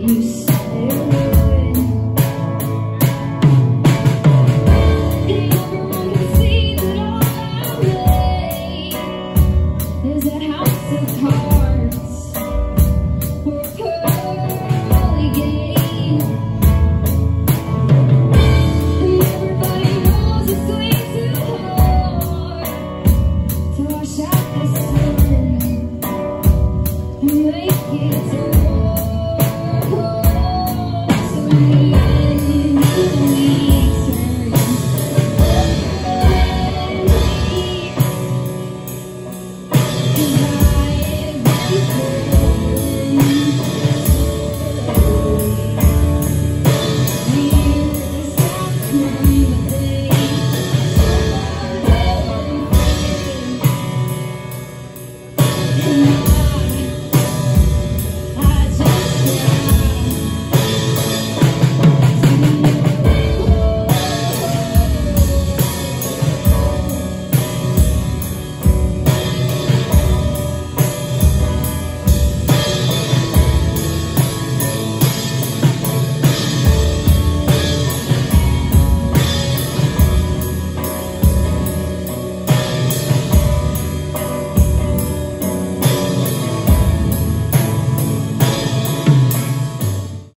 you you.